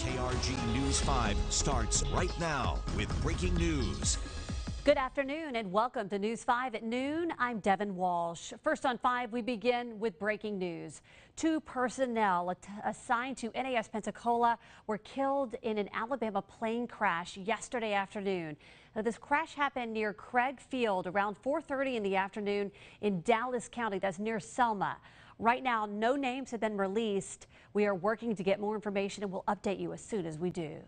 KRG News 5 starts right now with breaking news. Good afternoon and welcome to News 5 at noon. I'm Devin Walsh. First on 5, we begin with breaking news. Two personnel assigned to NAS Pensacola were killed in an Alabama plane crash yesterday afternoon. Now, this crash happened near Craig Field around 4:30 in the afternoon in Dallas County. That's near Selma. Right now, no names have been released. We are working to get more information and we'll update you as soon as we do.